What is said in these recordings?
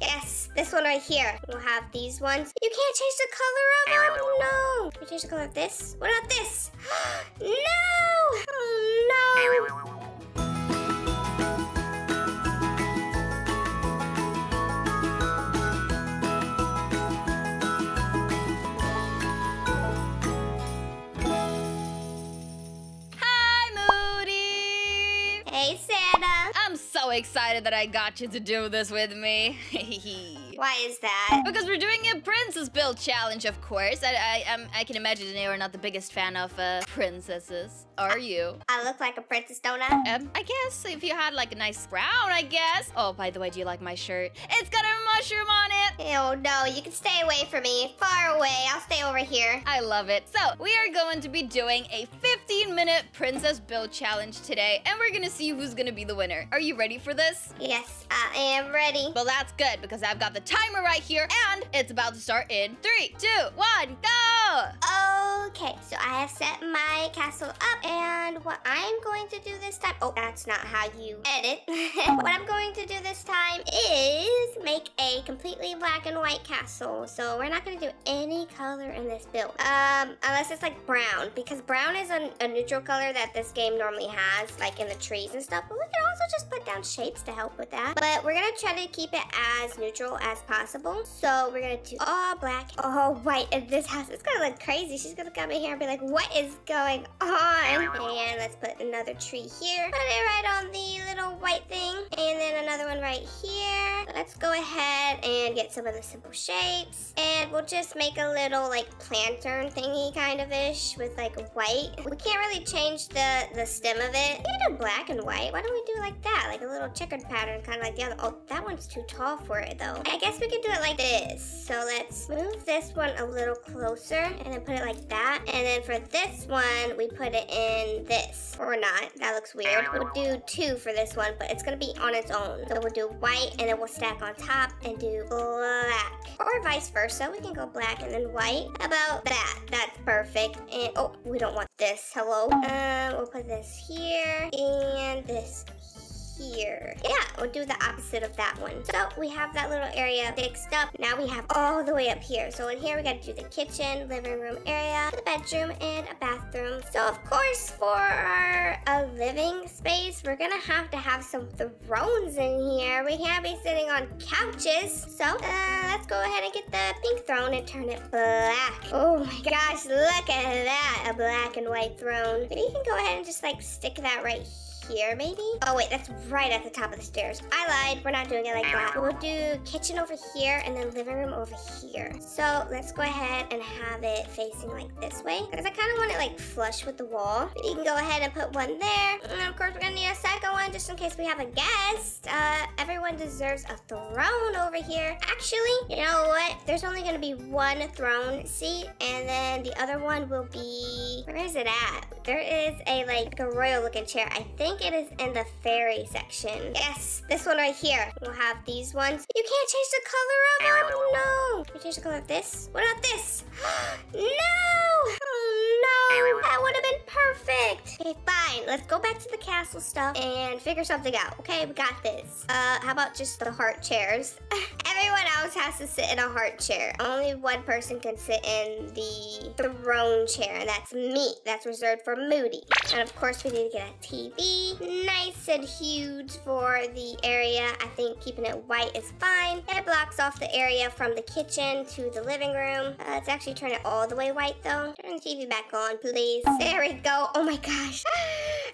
Yes, this one right here. We'll have these ones. You can't change the color of them. No. Can you change the color of this? What about this? no. Oh, no. Excited that I got you to do this with me. Why is that? because we're doing a princess build challenge, of course. I I, um, I can imagine that you're not the biggest fan of uh, princesses, are you? I look like a princess, don't I? Um, I guess if you had like a nice crown, I guess. Oh, by the way, do you like my shirt? It's got a mushroom on it. Oh, no. You can stay away from me. Far away. I'll stay over here. I love it. So, we are going to be doing a 15 minute princess build challenge today, and we're gonna see who's gonna be the winner. Are you ready for this? Yes, I am ready. Well, that's good because I've got the timer right here, and it's about to start in three, two, one, go! Okay, so I have set my castle up, and what I'm going to do this time, oh, that's not how you edit. what I'm going to do this time is make a completely black and white castle. So we're not going to do any color in this build, um, unless it's like brown, because brown is a, a neutral color that this game normally has, like in the trees and stuff. But we can also just put down shapes to help with that. But we're gonna try to keep it as neutral as possible. So we're gonna do all black, all white in this house. It's gonna look crazy. She's gonna come in here and be like, what is going on? And let's put another tree here. Put it right on the little white thing. And then another one right here. Let's go ahead and get some of the simple shapes. And we'll just make a little like lantern thingy kind of ish with like white. We can't really change the, the stem of it. We can do black and white. Why don't we do like that? Like a little checkered pattern, kind of like the other. Oh, that one's too tall for it though. I guess we could do it like this. So let's move this one a little closer and then put it like that. And then for this one, we put it in this. Or not. That looks weird. We'll do two for this one, but it's gonna be on its own. So we'll do white and then we'll stack on top and do black. Or vice versa. We can go black and then white. How about that? That's perfect. And oh, we don't want this. Hello. Um, we'll put this here and this here. Yeah, we'll do the opposite of that one. So we have that little area fixed up. Now we have all the way up here. So in here we got to do the kitchen, living room area, the bedroom, and a bathroom. So of course for our uh, living space, we're gonna have to have some thrones in here. We can't be sitting on couches. So uh, let's go ahead and get the pink throne and turn it black. Oh my gosh, look at that, a black and white throne. Maybe you can go ahead and just like stick that right here here, maybe? Oh, wait, that's right at the top of the stairs. I lied. We're not doing it like that. We'll do kitchen over here and then living room over here. So let's go ahead and have it facing like this way because I kind of want it like flush with the wall. But you can go ahead and put one there. And of course, we're going to need a second one just in case we have a guest. Uh, everyone deserves a throne over here. Actually, you know what? There's only to be one throne seat and then the other one will be... Where is it at? There is a like a royal looking chair. I think it is in the fairy section. Yes, this one right here. We'll have these ones. You can't change the color of them. No. Can you change the color of this? What about this? no. Oh no. That would have been perfect. Okay, fine. Let's go back to the castle stuff and figure something out. Okay, we got this. Uh, how about just the heart chairs? Everyone else has to sit in a heart chair. Only one person can sit in the throne chair, and that's me. That's reserved for Moody. And of course, we need to get a TV. Nice and huge for the area. I think keeping it white is fine. It blocks off the area from the kitchen to the living room. Uh, let's actually turn it all the way white though. Turn the TV back on, please. There we go. Oh my gosh.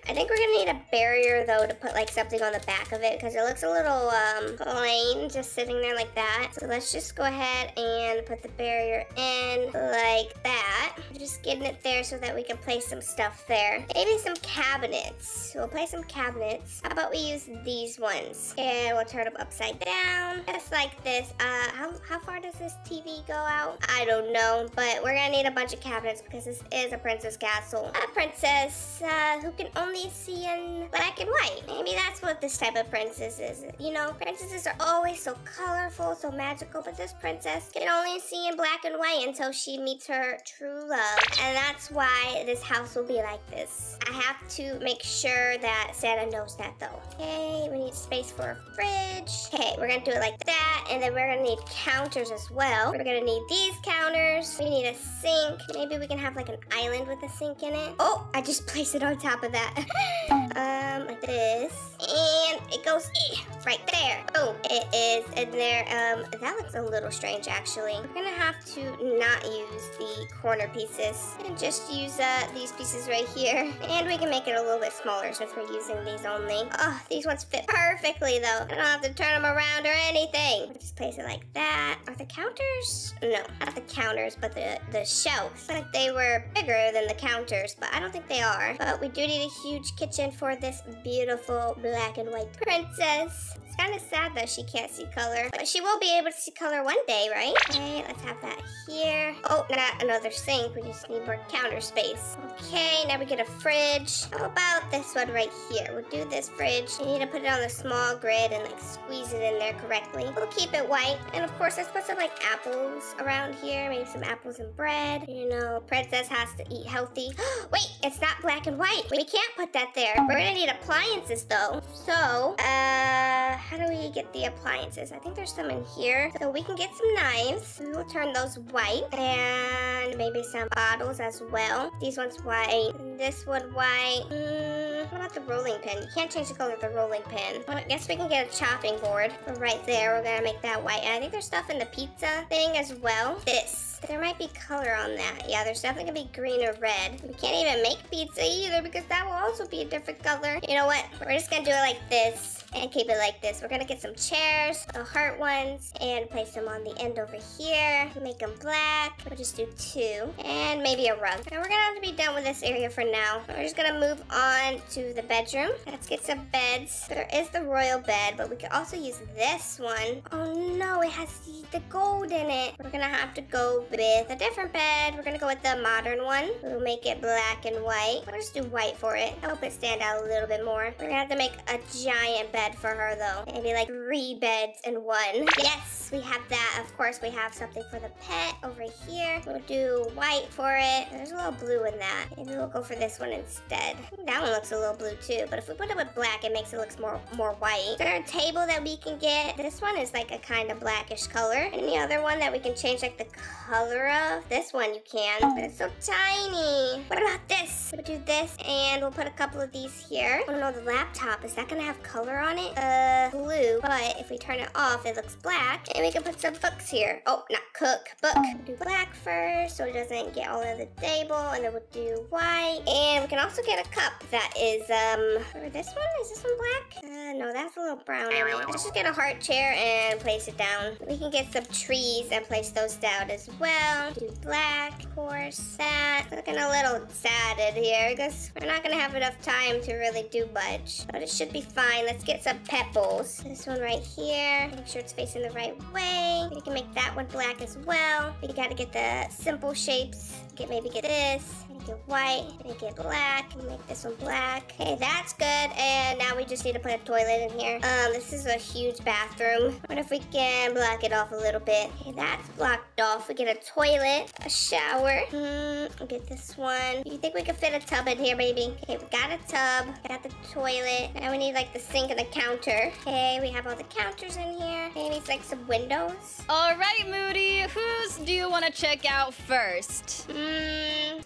I think we're gonna need a barrier though to put like something on the back of it because it looks a little um, plain just sitting there like that. So let's just go ahead and put the barrier in like that. Just getting it there so that we can place some stuff there. Maybe some cabinets. We'll place some cabinets. How about we use these ones? And we'll turn them upside down. Just like this. Uh, how, how far does this TV go out? I don't know, but we're gonna need a bunch of cabinets because this is a princess castle. A princess uh, who can only see in black and white. Maybe that's what this type of princess is. You know, princesses are always so colorful, so magical, but this princess can only see in black and white until she meets her true love. And that's why this house will be like this. I have to make sure that Sanna knows that though. Okay, we need space for a fridge. Okay, we're gonna do it like that, and then we're gonna need counters as well. We're gonna need these counters. We need a sink. Maybe we can have like an island with a sink in it. Oh, I just placed it on top of that. um, like this. And it goes eh, right there. Oh, it is in there. Um, that looks a little strange actually. We're gonna have to not use the corner pieces and just use uh, these pieces right here. And we can make it a little bit smaller since we're using these only. Oh, these ones fit perfectly though. I don't have to turn them around or anything. We'll just place it like that. Are the counters? No, not the counters, but the, the shelves. Like they were bigger than the counters, but I don't think they are. But we do need a huge kitchen for this beautiful black and white princess. It's kind of sad that she can't see color, but will be able to see color one day, right? Okay, let's have that here. Oh, not another sink. We just need more counter space. Okay, now we get a fridge. How about this one right here? We'll do this fridge. You need to put it on the small grid and like squeeze it in there correctly. We'll keep it white. And of course, let's put some like apples around here. Maybe some apples and bread. You know, princess has to eat healthy. Wait, it's not black and white. We can't put that there. We're gonna need appliances though. So, uh, how do we get the appliances? I think there's some in here. So we can get some knives. We will turn those white. And maybe some bottles as well. These ones white. This one white. Mm, what about the rolling pin? You can't change the color of the rolling pin. Well, I guess we can get a chopping board. Right there, we're gonna make that white. And I think there's stuff in the pizza thing as well. This. There might be color on that. Yeah, there's definitely gonna be green or red. We can't even make pizza either because that will also be a different color. You know what? We're just gonna do it like this and keep it like this. We're gonna get some chairs, the heart ones, and place them on the end over here. Make them black. We'll just do two, and maybe a rug. And we're gonna have to be done with this area for now. We're just gonna move on to the bedroom. Let's get some beds. There is the royal bed, but we could also use this one. Oh no, it has the gold in it. We're gonna have to go with a different bed. We're gonna go with the modern one. We'll make it black and white. We'll just do white for it. I hope it stand out a little bit more. We're gonna have to make a giant bed for her though. Maybe like three beds in one. Yes, we have that. Of course, we have something for the pet over here. We'll do white for it. There's a little blue in that. Maybe we'll go for this one instead. That one looks a little blue too, but if we put it with black, it makes it look more, more white. Is there a table that we can get? This one is like a kind of blackish color. And the other one that we can change like the color of? This one you can, but it's so tiny. What about this? We'll do this and we'll put a couple of these here. I don't know, the laptop, is that gonna have color on it? Uh, blue, but if we turn it off, it looks black. And we can put some books here. Oh, not cook, book. We'll do black first so it doesn't get all over the table. And then we'll do white. And we can also get a cup that is, um, this one? Is this one black? Uh, no, that's a little brown. Let's just get a heart chair and place it down. We can get some trees and place those down as well. Do black, of course. That. Looking a little sad in here because we're not gonna have enough time to really do much. But it should be fine. Let's get some pebbles. This one right here. Make sure it's facing the right way. You can make that one black as well. You gotta get the simple shapes. Get maybe get this. Make it white. Make it black. Make this one black. Okay, that's good. And now we just need to put a toilet in here. Um, this is a huge bathroom. What if we can block it off a little bit? Okay, that's blocked off. We get a toilet, a shower. Hmm, get this one. You think we could fit a tub in here, baby? Okay, we got a tub. Got the toilet. Now we need like the sink and the counter. Okay, we have all the counters in here. Maybe it's like some windows. All right, Moody, who's you want to check out first? Hmm,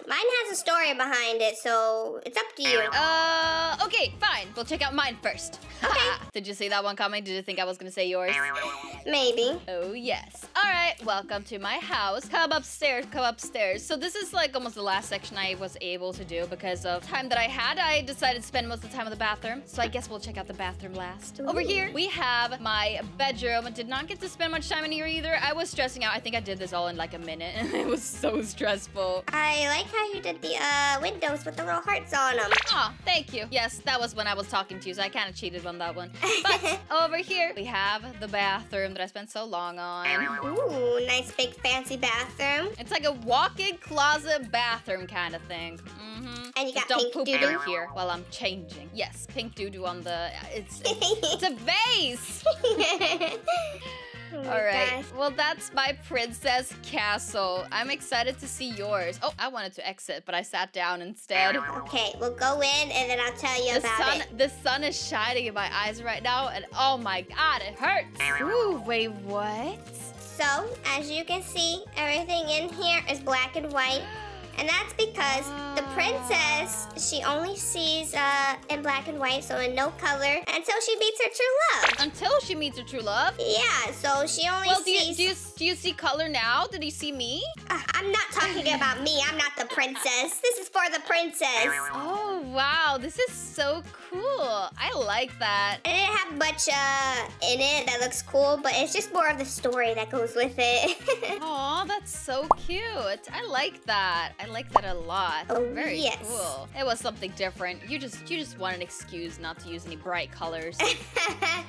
mine has a story behind it, so it's up to you. Uh, okay, fine. We'll check out mine first. Okay. Did you see that one coming? Did you think I was gonna say yours? Maybe. Oh, yes. All right, welcome to my house. Come upstairs, come upstairs. So this is like almost the last section I was able to do because of time that I had. I decided to spend most of the time in the bathroom. So I guess we'll check out the bathroom last. Over here, we have my bedroom. Did not get to spend much time in here either. I was stressing out. I think I did this all in like a minute. it was so stressful. I like how you did the uh, windows with the little hearts on them. Aw, thank you. Yes, that was when I was talking to you, so I kind of cheated on that one. But over here, we have the bathroom that I spent so long on. Ooh, nice big fancy bathroom. It's like a walk-in closet bathroom kind of thing. Mm-hmm. And you got Just don't pink poop doo-doo? in here while I'm changing. Yes, pink doo-doo on the... It's, it's a vase! Oh All right. gosh. Well, that's my princess castle. I'm excited to see yours. Oh, I wanted to exit, but I sat down instead. Okay, we'll go in and then I'll tell you The about sun, it. the sun is shining in my eyes right now, and oh my god, it hurts. Ooh, wait, what? So, as you can see, everything in here is black and white. And that's because the princess, she only sees uh, in black and white, so in no color, until she meets her true love. Until she meets her true love. Yeah, so she only Well, do you, do you do you see color now? Did you see me? Uh, I'm not talking about me. I'm not the princess. This is for the princess. Oh wow, this is so cool. I like that. It didn't have much uh, in it that looks cool, but it's just more of the story that goes with it. Aw, that's so cute. I like that. I like that a lot. Oh, Very yes. cool. It was something different. You just you just want an excuse not to use any bright colors. uh,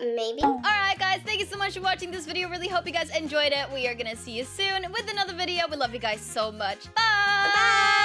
maybe. Alright guys, thank you so much for watching this video. Really hope you guys enjoyed it. We are gonna see you soon with another video. We love you guys so much. Bye! Bye.